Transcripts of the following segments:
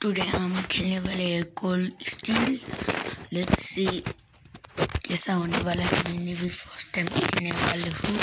Today हम खेलने वाले हैं कोल स्टील लेट्स सी कैसा होने वाला है। मैंने भी फ़र्स्ट टाइम खेलने वाले हूँ।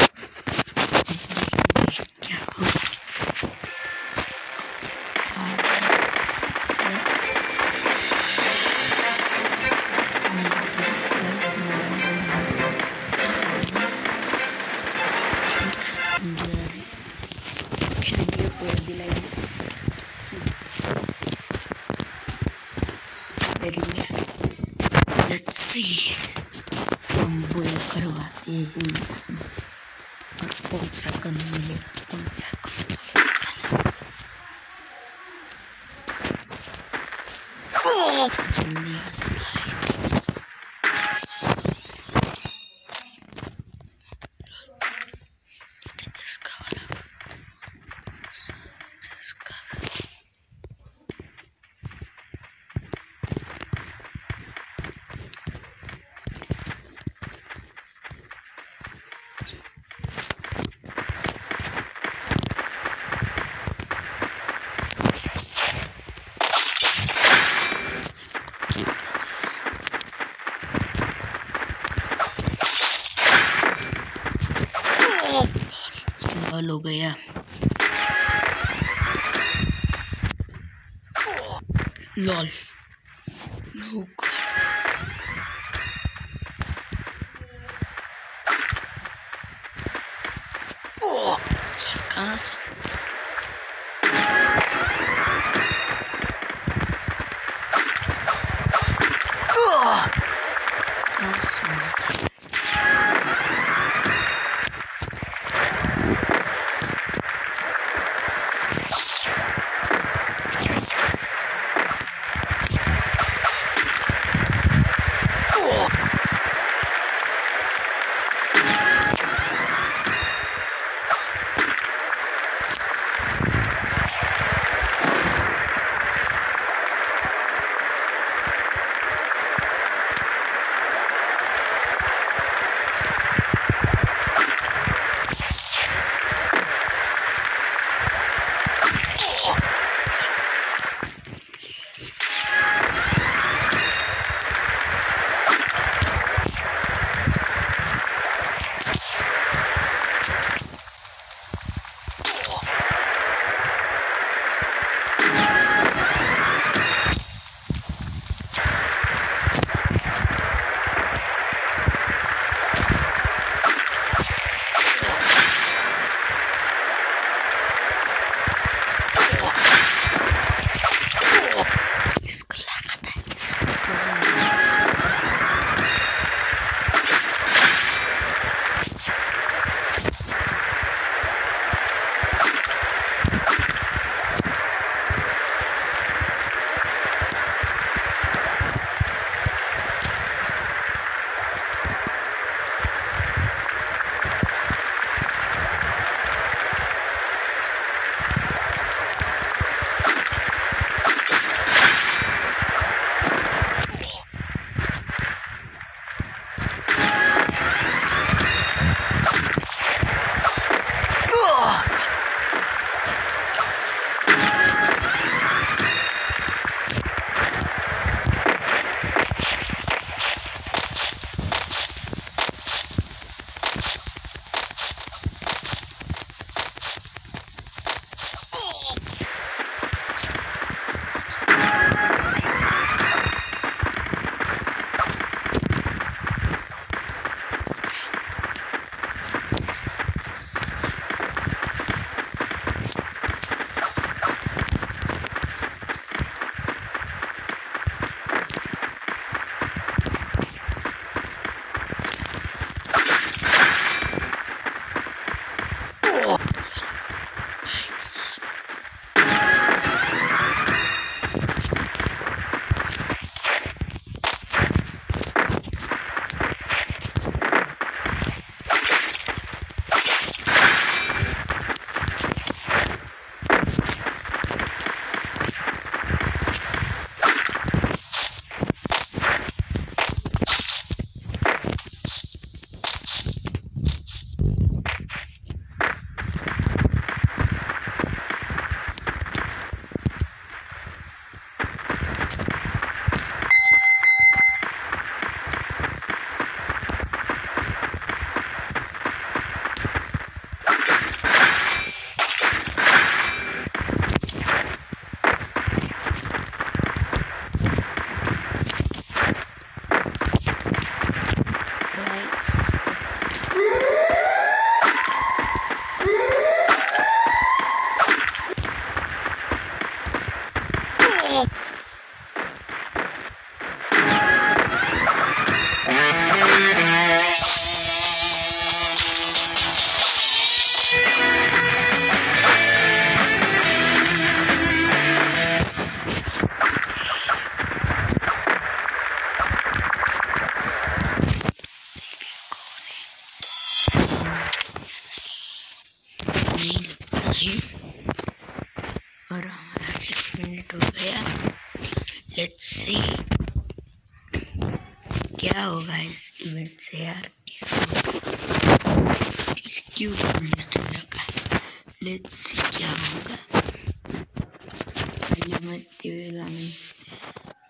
जल्दी आ जा भाई इसका वाला इसका लॉल गया। लॉल। नो कहाँ से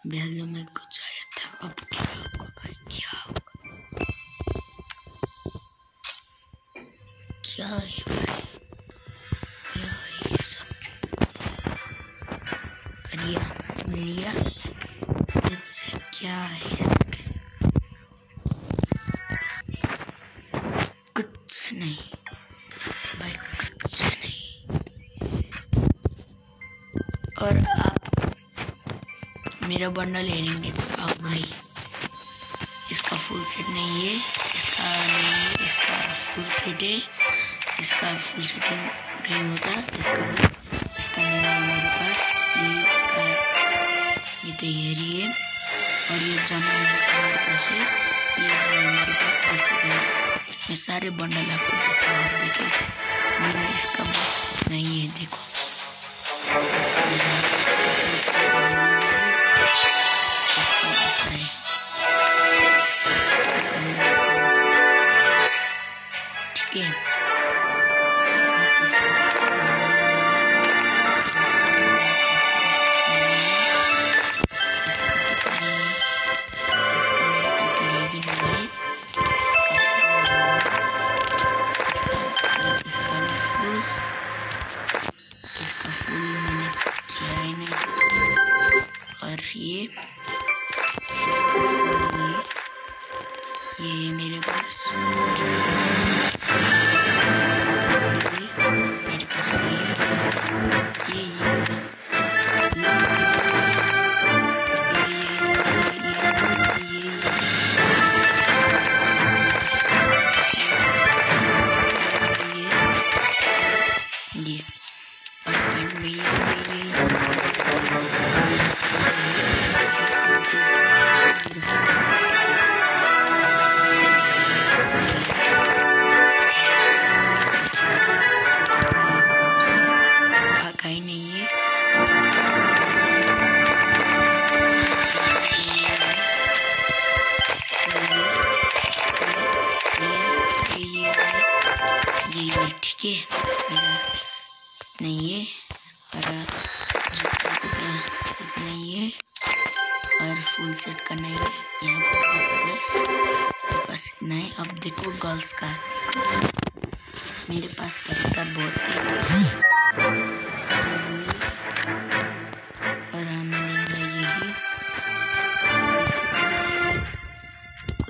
पहले में कुछ आया था। अब क्या होगा भाई? क्या होगा? क्या है मेरा बंडल लेंगे तो आओ भाई, इसका फुल सेट नहीं है, इसका नहीं है, इसका फुल सेट है, इसका फुल सेट नहीं होता, इसका इसका नहीं है हमारे पास, ये इसका ये तो ये रही है, और ये जमा हमारे पास है, ये हमारे पास, देखो मैं सारे बंडल आपको दिखाऊँगा देखिए मेरा इसका बस नहीं है, देखो।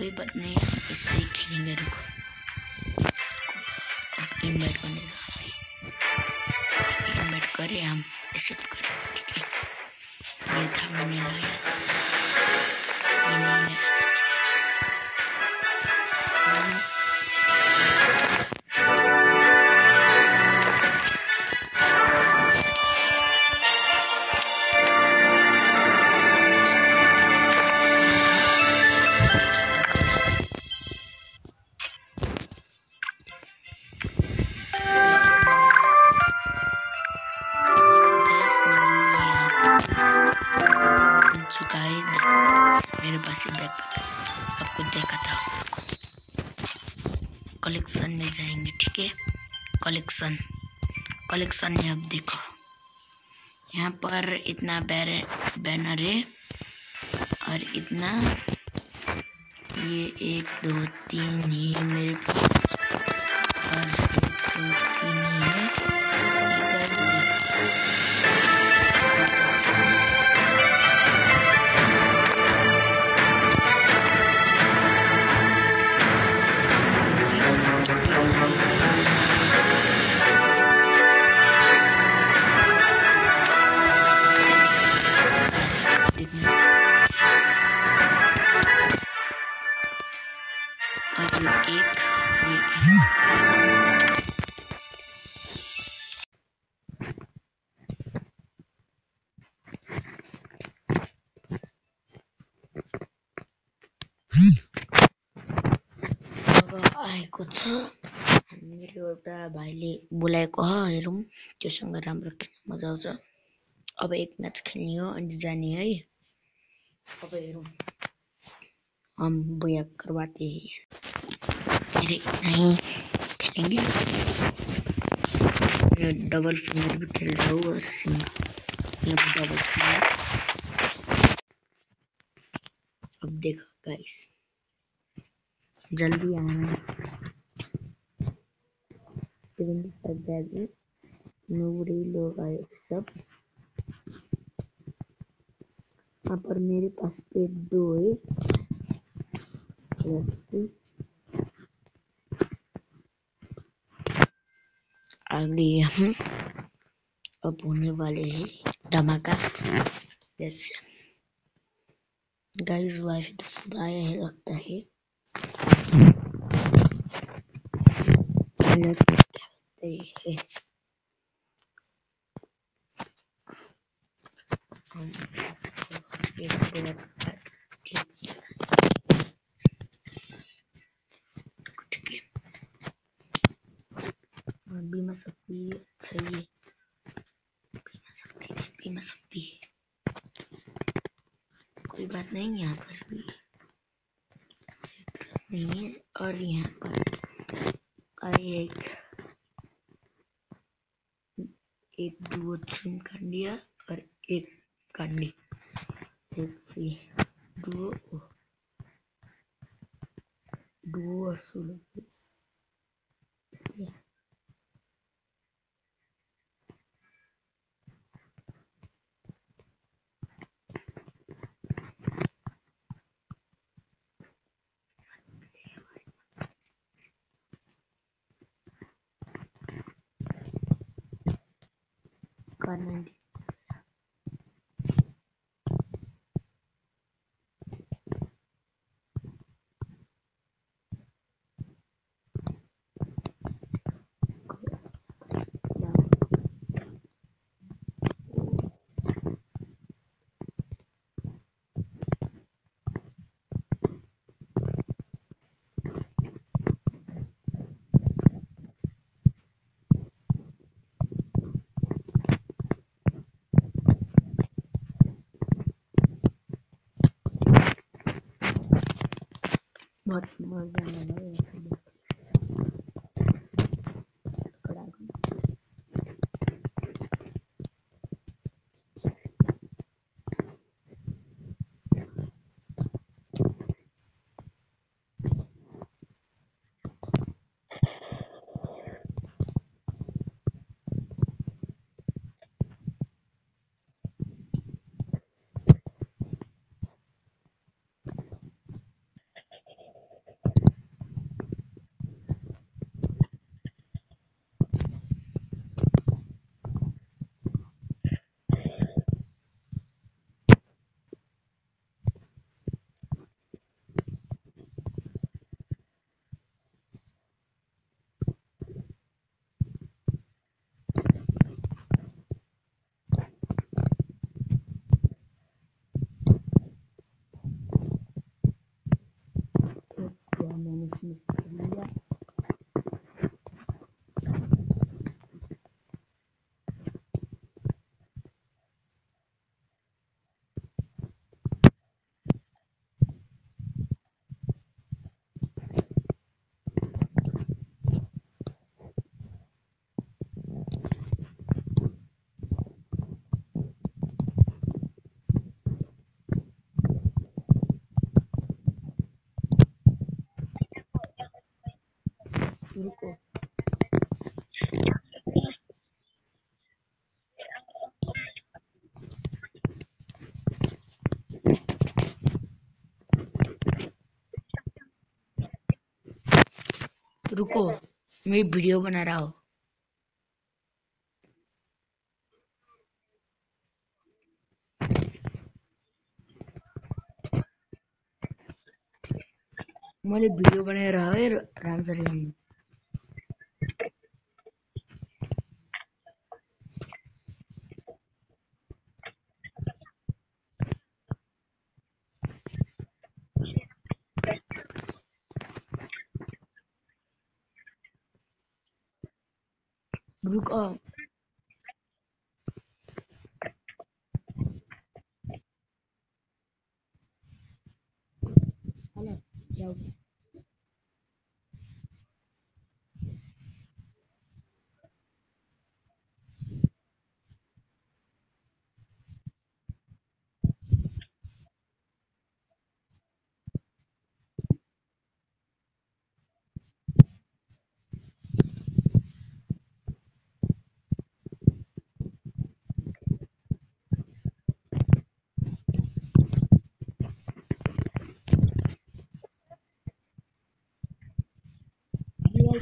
कोई बात नहीं इससे खेलेंगे रुको। इन्वाइट करने का इन्वाइट करें हम एक्सेप्ट कलेक्शन कलेक्शन में अब देखो। यहाँ पर इतना बैर, बैनर है और इतना। ये एक, दो, तीन ही मेरे पास। और एक, दो, तीन ही है। बोलाएको ह हेरौँ त्योसँग राम्रो खेल्न मज़ा आउँछ। अब एक मैच खेल्ने हो अनि जाने है। अब हेरौँ। हम भैया करवाते हैं नहीं, खेलेंगे? डबल फिंगर भी खेल रहा हूँ, और सिंगल डबल फिंगर अब देखो गाइस जल्दी आना। सेवेंटी फाइव बैग नूरी लोग आए सब यहाँ पर मेरे पास पेट दो है। आगे हम अब होने वाले हैं धमाका। जैसे गाइस वाइफ तो खुदाया है, लगता है। खेलते हैं हम एक बीमा शक्ति अच्छा ये बीमा शक्ति बीमा शक्ति कोई बात नहीं यहाँ पर भी नहीं है और यहाँ पर आई एक एक दो सिम कर लिया और एक कांडी let's see duo duo और सोलो yeah. करना inguzanyo रुको। रुको मैं वीडियो बना रहा हूँ। मैले भिडियो बनाएर है रामसरी हम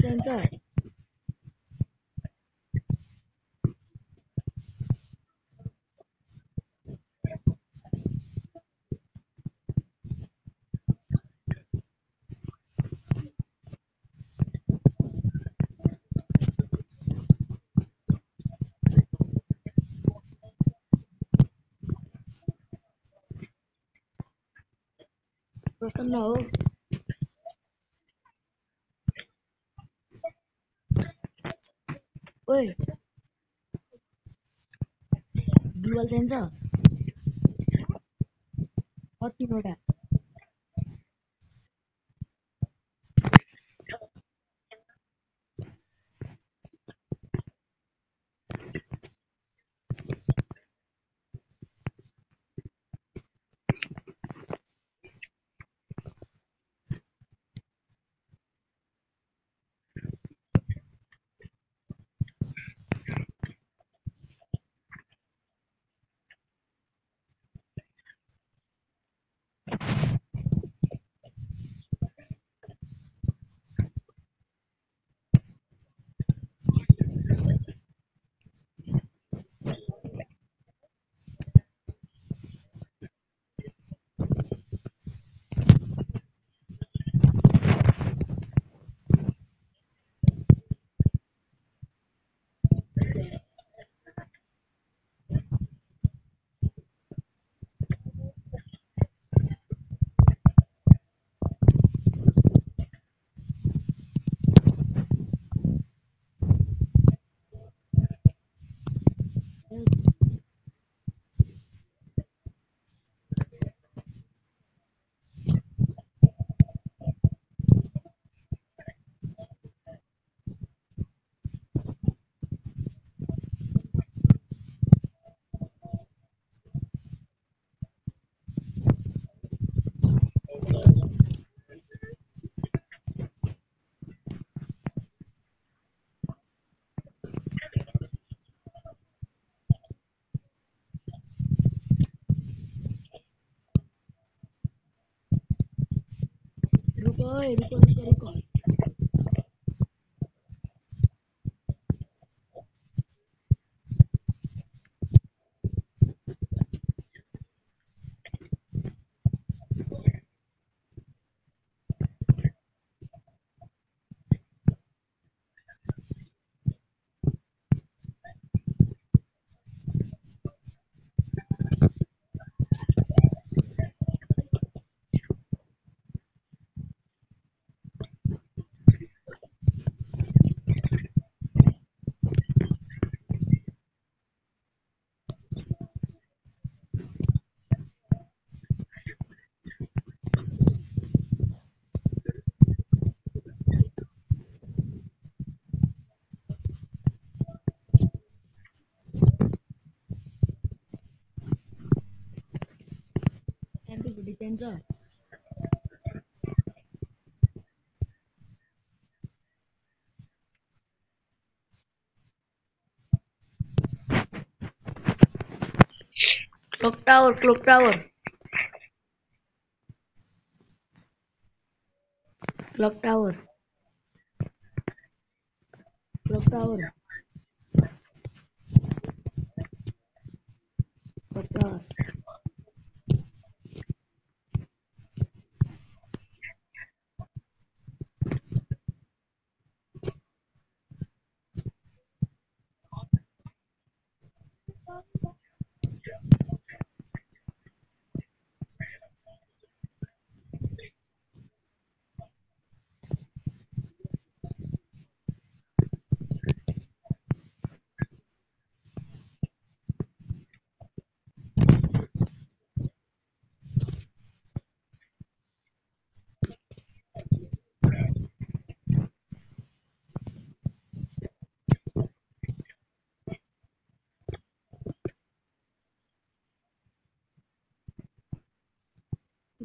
现在我看到。फुटबल कतिवटा। रुको defender Clock tower, clock tower. Clock tower. Clock tower.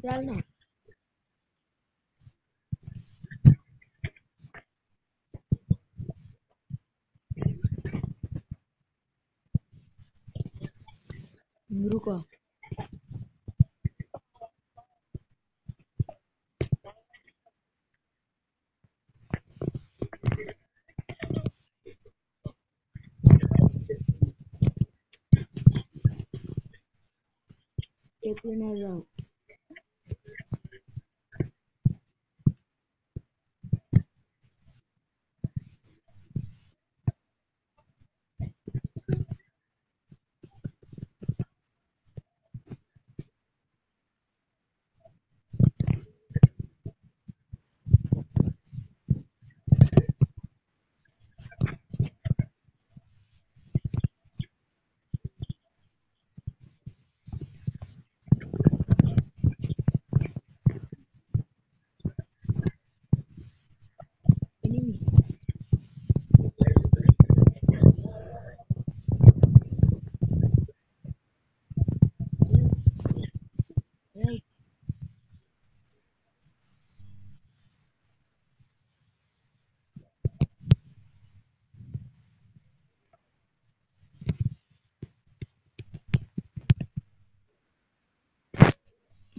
डाल ना रुको एक मिनट जाओ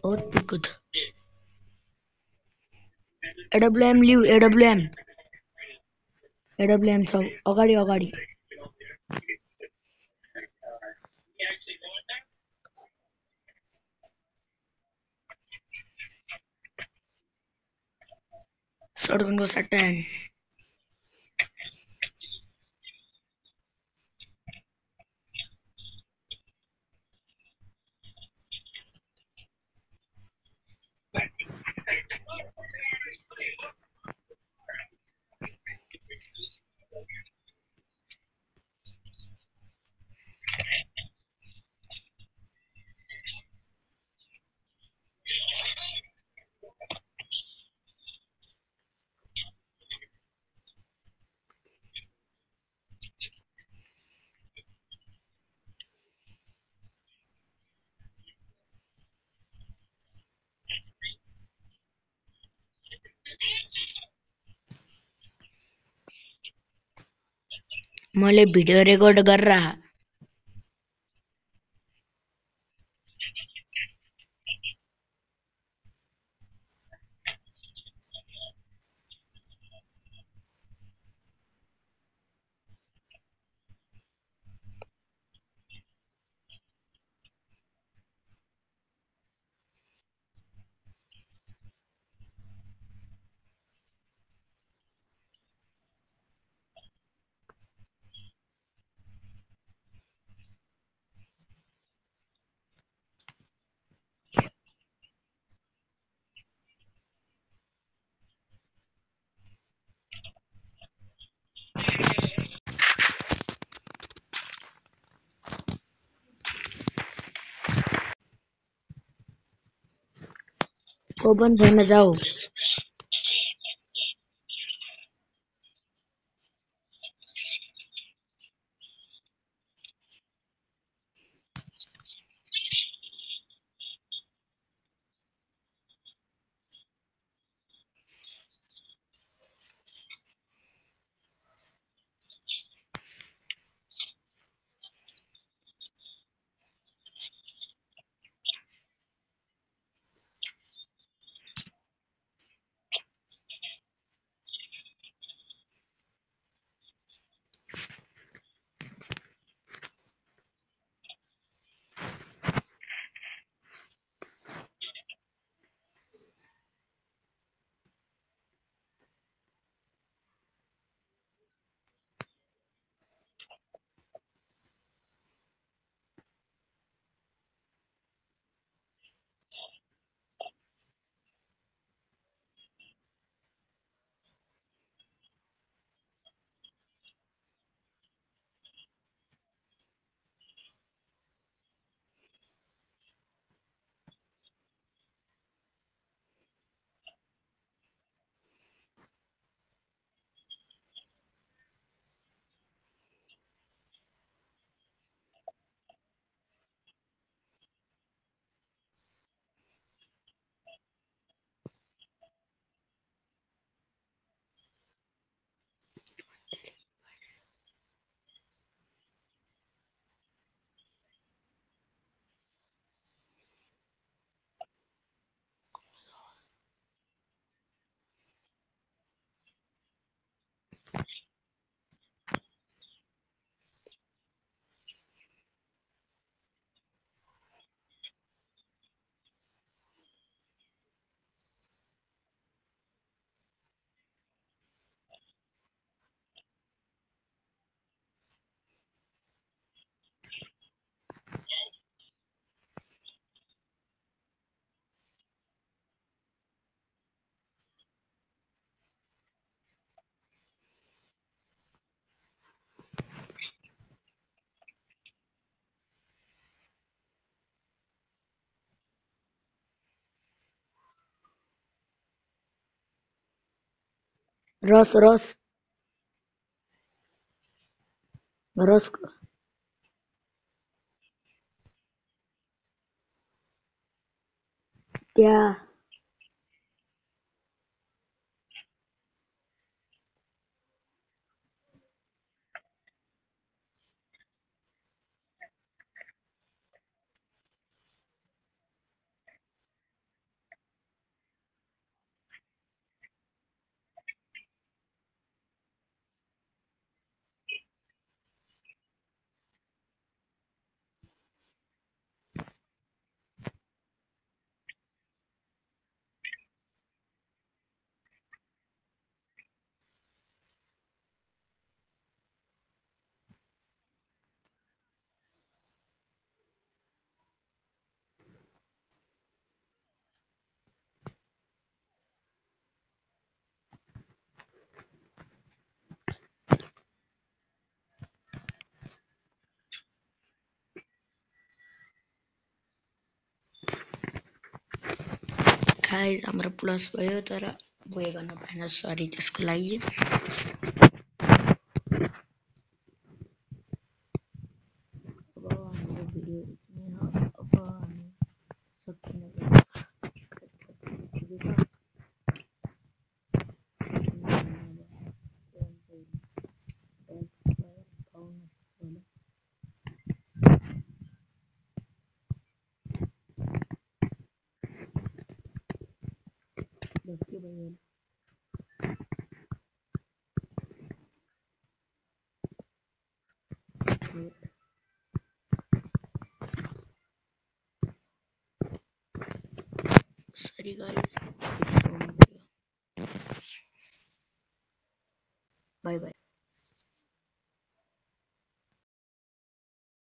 बहुत good AWM लिऊ AWM AWM सब अगाडि अगाडि। सडकनको सट्टा मैले भिडियो रेकर्ड गरेर પણ જઈને જાઓ. Раз, раз. Раз. Да. गाइस हाम्रो प्लस भयो तर गयो गर्न भएन सरी त्यसको लागि